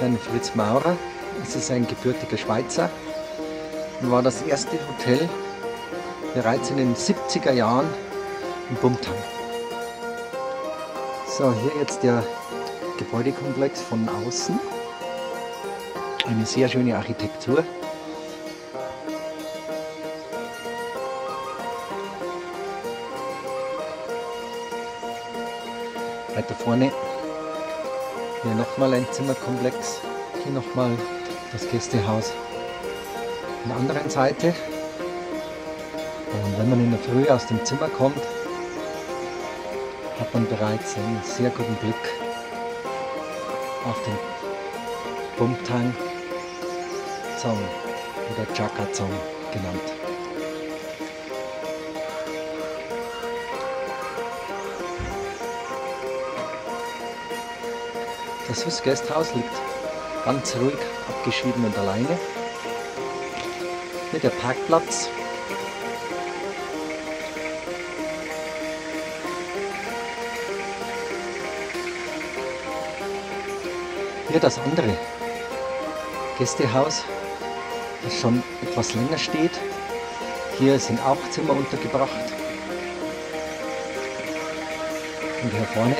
Das ist ein gebürtiger Schweizer und war das erste Hotel bereits in den 70er Jahren in Bumtang. So, hier jetzt der Gebäudekomplex von außen. Eine sehr schöne Architektur. Weiter vorne hier nochmal ein Zimmerkomplex. Hier nochmal das Gästehaus. An der anderen Seite. Und wenn man in der Früh aus dem Zimmer kommt, hat man bereits einen sehr guten Blick auf den Bumtang Zong oder Chaka Zong genannt. Das Swiss liegt ganz ruhig abgeschieden und alleine. Hier der Parkplatz. Hier das andere Gästehaus, das schon etwas länger steht. Hier sind auch Zimmer untergebracht. Und hier vorne,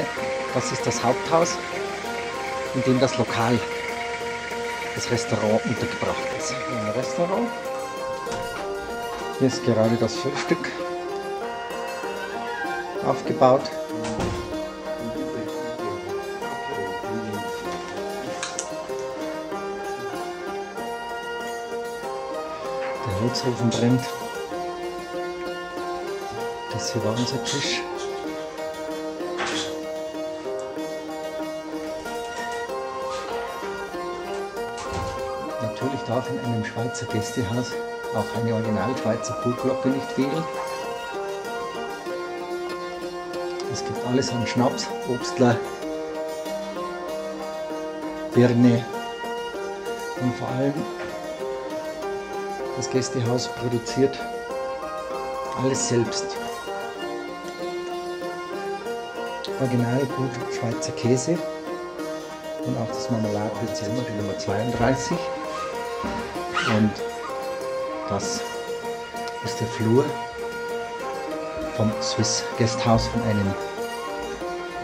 das ist das Haupthaus in dem das Lokal, das Restaurant untergebracht ist. Ein Restaurant. Hier ist gerade das Frühstück aufgebaut. Der Holzofen brennt. Das hier war unser Tisch. Natürlich darf in einem Schweizer Gästehaus auch eine Original-Schweizer Kuhglocke nicht fehlen. Es gibt alles an Schnaps, Obstler, Birne und vor allem das Gästehaus produziert alles selbst. Original gut Schweizer Käse und auch das Marmeladezimmer, die Nummer 32. Und das ist der Flur vom Swiss Guesthouse, von einem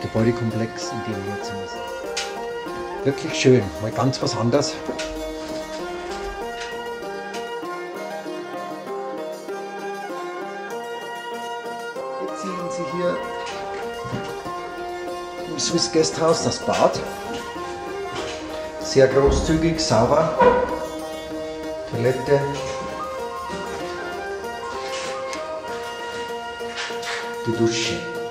Gebäudekomplex, in dem wir Zimmer sind. Wirklich schön, mal ganz was anderes. Jetzt sehen Sie hier im Swiss Guesthouse das Bad. Sehr großzügig, sauber. Lette. di dusci.